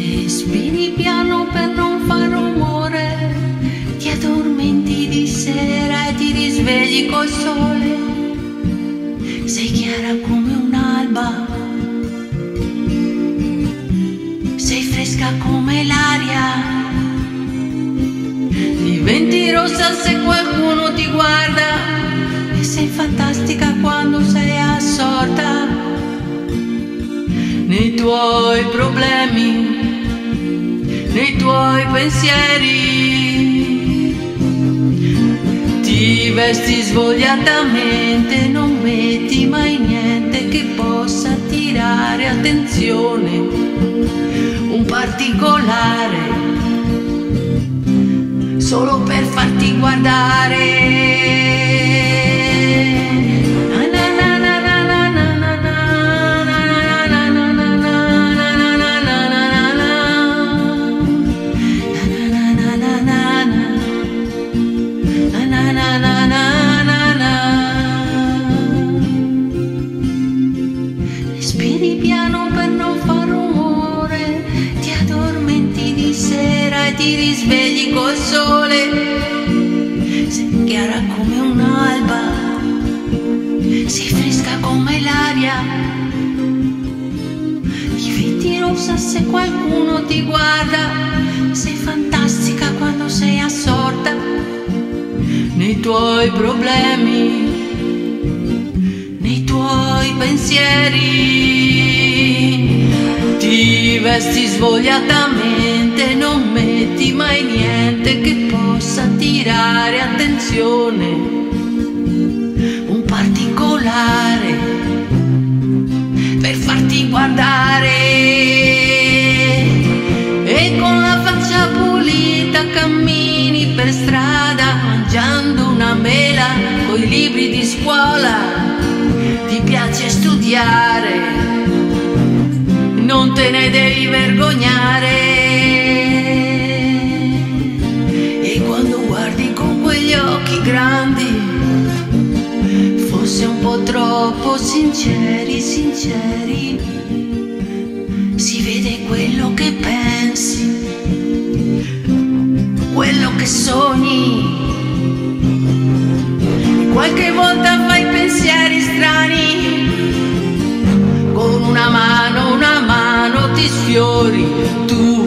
Respiri piano per non far rumore, ti addormenti di sera e ti risvegli col sole. Sei chiara come un'alba, sei fresca come l'aria. Diventi rossa se qualcuno ti guarda e sei fantastica quando sei assorta nei tuoi problemi nei tuoi pensieri. Ti vesti svogliatamente, non metti mai niente che possa attirare attenzione, un particolare, solo per farti guardare. Ti risvegli col sole. Sei chiara come un'alba, sei fresca come l'aria. Diventi rossa se qualcuno ti guarda, sei fantastica quando sei assorta nei tuoi problemi nei tuoi pensieri. Ti vesti svogliatamente, non metti mai niente che possa attirare attenzione, un particolare per farti guardare. E con la faccia pulita cammini per strada mangiando una mela coi libri di scuola ti piace studiare, non te ne devi vergognare. Troppo sinceri, sinceri, si vede quello che pensi, quello che sogni. Qualche volta fai pensieri strani, con una mano, una mano ti sfiori, tu